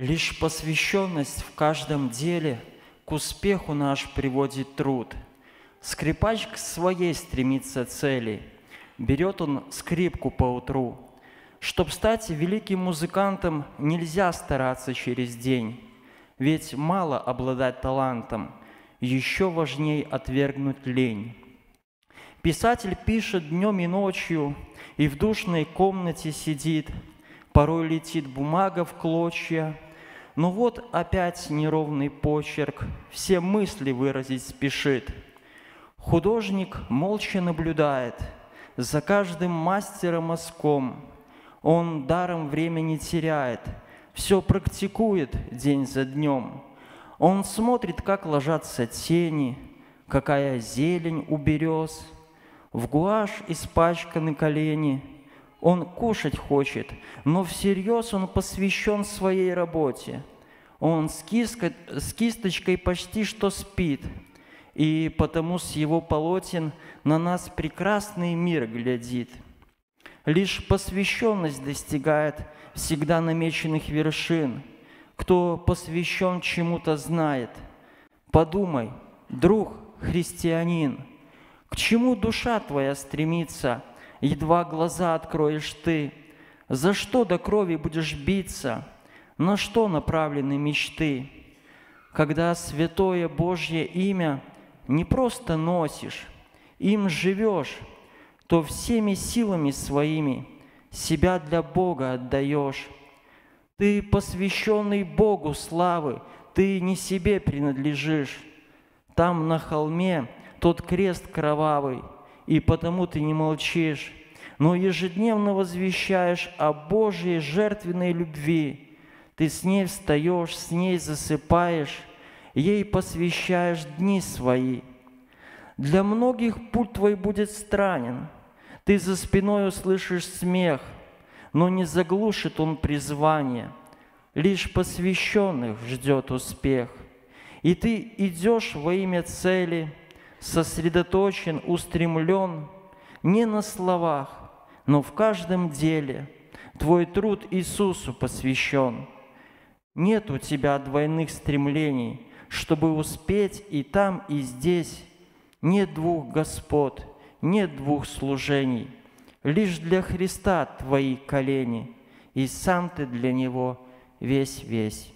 Лишь посвященность в каждом деле к успеху наш приводит труд. Скрипач к своей стремится цели, берет он скрипку по утру. Чтоб стать великим музыкантом, нельзя стараться через день, ведь мало обладать талантом, еще важней отвергнуть лень. Писатель пишет днем и ночью, и в душной комнате сидит, порой летит бумага в клочья, но вот опять неровный почерк, все мысли выразить спешит. Художник молча наблюдает за каждым мастером мазком. Он даром времени теряет, все практикует день за днем. Он смотрит, как ложатся тени, какая зелень у берез. В гуашь испачканы колени, он кушать хочет, но всерьез он посвящен своей работе. Он с, киской, с кисточкой почти что спит, и потому с его полотен на нас прекрасный мир глядит. Лишь посвященность достигает всегда намеченных вершин. Кто посвящен чему-то знает. Подумай, друг христианин, к чему душа твоя стремится, едва глаза откроешь ты, за что до крови будешь биться – на что направлены мечты, когда святое Божье имя не просто носишь, им живешь, то всеми силами своими себя для Бога отдаешь. Ты посвященный Богу славы, ты не себе принадлежишь. Там на холме тот крест кровавый, и потому ты не молчишь, но ежедневно возвещаешь о Божьей жертвенной любви – ты с ней встаешь, с ней засыпаешь, ей посвящаешь дни свои. Для многих путь твой будет странен. Ты за спиной услышишь смех, но не заглушит он призвание. Лишь посвященных ждет успех. И ты идешь во имя цели, сосредоточен, устремлен, не на словах, но в каждом деле. Твой труд Иисусу посвящен – нет у тебя двойных стремлений, чтобы успеть и там, и здесь. Нет двух господ, нет двух служений. Лишь для Христа твои колени, и сам ты для Него весь-весь.